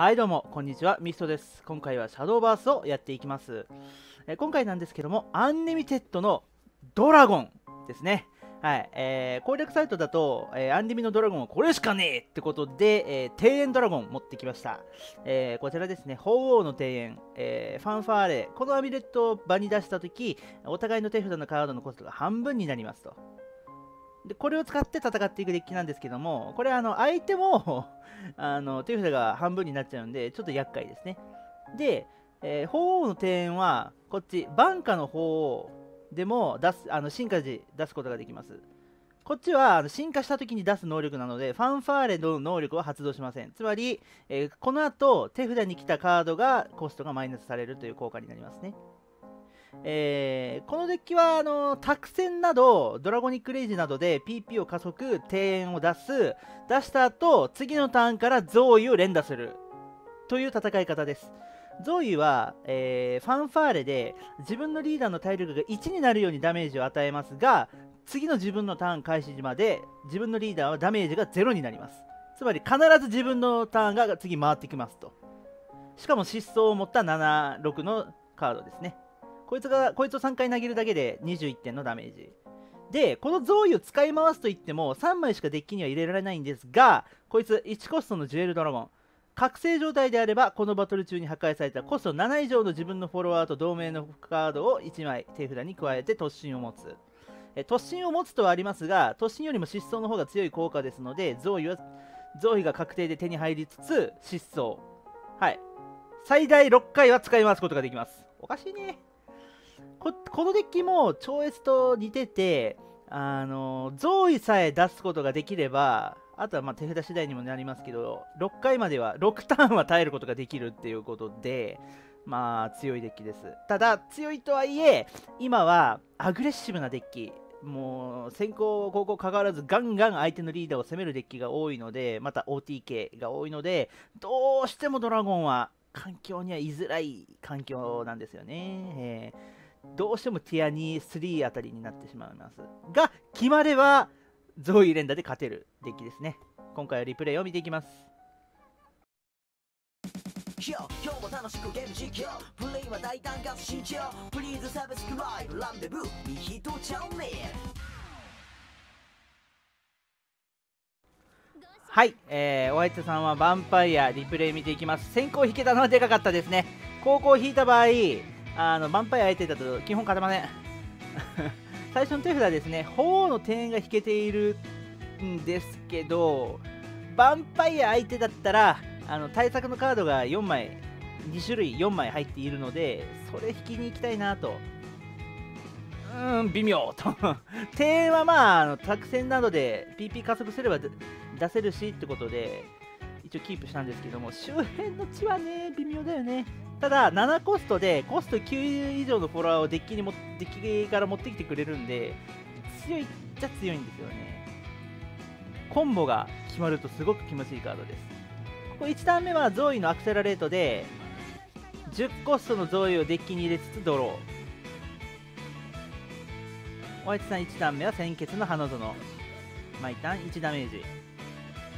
はいどうもこんにちは。ミストです。今回はシャドーバースをやっていきます。え今回なんですけどもアンリミテッドのドラゴンですね。はい、えー、攻略サイトだと、えー、アンリミのドラゴンはこれしかねえってことで、えー、庭園ドラゴン持ってきました。えー、こちらですね、鳳凰の庭園、えー、ファンファーレ、このアミュレットを場に出したとき、お互いの手札のカードのコストが半分になりますと。でこれを使って戦っていくデッキなんですけども、これあの相手も あの手札が半分になっちゃうんで、ちょっと厄介ですね。で、えー、鳳凰の庭園は、こっち、バンカの鳳凰でも出すあの進化時出すことができます。こっちはあの進化した時に出す能力なので、ファンファーレの能力は発動しません。つまり、えー、この後、手札に来たカードがコストがマイナスされるという効果になりますね。えー、このデッキはあの託戦などドラゴニックレイジなどで PP を加速庭園を出す出した後次のターンからゾーイを連打する。という戦い方ですゾーイは、えー、ファンファーレで自分のリーダーの体力が1になるようにダメージを与えますが次の自分のターン開始時まで自分のリーダーはダメージが0になります。つまり必ず自分のターンが次回ってきますとしかも疾走を持った76のカードですね。こいつが、こいつを3回投げるだけで21点のダメージ。で、このゾーイを使い回すといっても、3枚しかデッキには入れられないんですが、こいつ1コストのジュエルドラゴン。覚醒状態であれば、このバトル中に破壊されたコスト7以上の自分のフォロワーと同盟のカードを1枚手札に加えて突進を持つ。え突進を持つとはありますが、突進よりも疾走の方が強い効果ですので、ゾーイは、ゾーイが確定で手に入りつつ、疾走。はい。最大6回は使い回すことができます。おかしいね。ここのデッキも超越と似てて、あのゾーイさえ出すことができれば、あとはま手札次第にもなりますけど、6回までは、6ターンは耐えることができるっていうことで、まあ強いデッキです。ただ、強いとはいえ、今はアグレッシブなデッキ、もう先行、後攻関わらずガンガン相手のリーダーを攻めるデッキが多いので、また OTK が多いので、どうしてもドラゴンは環境には居づらい環境なんですよね。えーどうしてもティア2、3あたりになってしまいます。が、決まれば、ゾーイ連打で勝てるデッキですね。今回はリプレイを見ていきます。今日も楽しくゲーム実況プレイは大胆かつ慎重プリーズサブスクライブランデブーミヒトチャンネルはい、えー、お相手さんはヴァンパイアリプレイ見ていきます先行引けたのはでかかったですね後攻引いた場合あの、ヴァンパイア相手だと基本勝てません。最初の手札ですね、鳳凰の点が引けているんですけど、ヴァンパイア相手だったら、あの対策のカードが4枚、2種類4枚入っているので、それ引きに行きたいなと。うーん、微妙と。点はまあ、あの作戦などで PP 加速すれば出せるしってことで、一応キープしたんですけども、周辺の地はね、微妙だよね。ただ、7コストでコスト9以上のフォロワーをデッキにもデッキから持ってきてくれるんで、強いっちゃ強いんですよね。コンボが決まるとすごく気持ちいいカードです。ここ1ターン目はゾーイのアクセラレートで、10コストのゾーイをデッキに入れつつドロー。お相手さん1ターン目は鮮血の花園。毎ターン1ダメージ。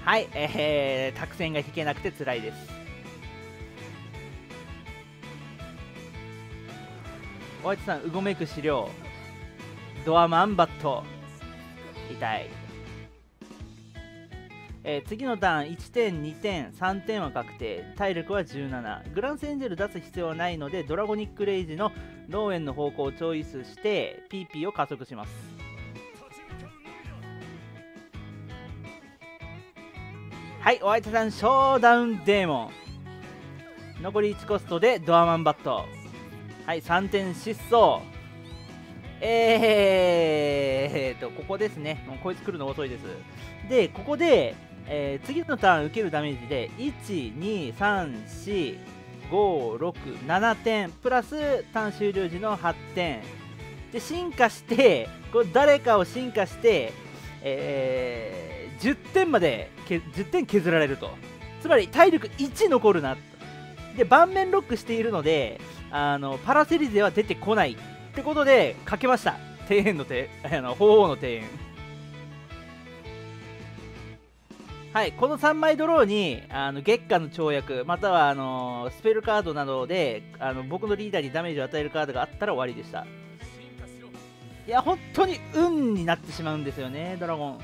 はい、えー、作戦が引けなくて辛いです。お相手さんうごめく資料。ドアマンバット。痛い。えー、次のターン1点2点3点は確定。体力は17グランスエンジェル出す必要はないのでドラゴニックレイジのローエンの方向をチョイスして PP を加速します。はいお相手さんショーダウンデーモン残り1コストでドアマンバットはい、3点失踪。えーと、ここですね。もうこいつ来るの遅いです。で、ここで、えー、次のターン受けるダメージで、1、2、3、4、5、6、7点、プラスターン終了時の8点。で、進化して、これ誰かを進化して、えー、10点まで10点削られると。つまり体力1残るな。で、盤面ロックしているので、あのパラセリゼは出てこないってことでかけました庭園の手あの鳳凰の庭園はい、この3枚ドローにあの月下の跳躍またはあのスペルカードなどであの僕のリーダーにダメージを与えるカードがあったら終わりでしたいや本当に運になってしまうんですよねドラゴン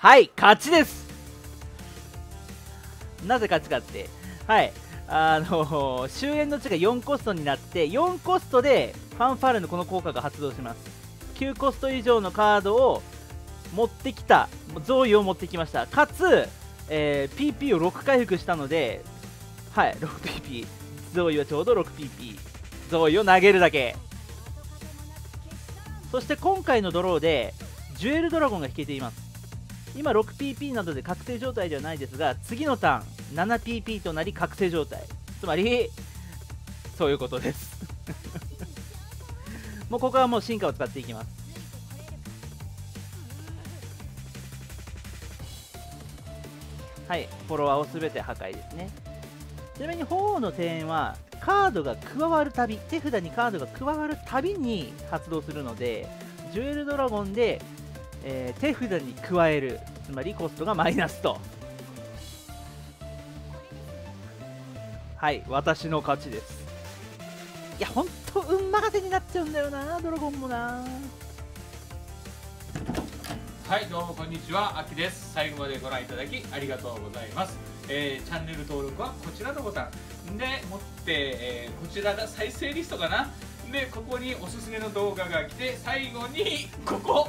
はい勝ちです。なぜ勝ちかってはいあの終焉の地が4コストになって4コストでファンファーレのこの効果が発動します。9コスト以上のカードを持ってきたゾーイを持ってきました。かつ、えー、PP を6回復したのではい 6PP ゾーイはちょうど 6PP ゾーイを投げるだけ。そして今回のドローでジュエルドラゴンが引けています。今 6PP などで覚醒状態ではないですが次のターン 7PP となり覚醒状態。つまりそういうことです。もうここはもう進化を使っていきます。はいフォロワーを全て破壊ですね。ちなみに鳳凰の庭園はカードが加わるたび手札にカードが加わるたびに発動するのでジュエルドラゴンで、えー、手札に加えるつまりコストがマイナスと。はい私の勝ちです。いやほんと運任せになっちゃうんだよなドラゴンもな。はいどうもこんにちはあきです。最後までご覧いただきありがとうございます、えー、チャンネル登録はこちらのボタン。でもって、えー、こちらが再生リストかな。でここにおすすめの動画が来て最後にここ。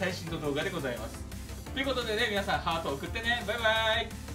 最新の動画でございます。ということでね皆さんハートを送ってね。バイバイ。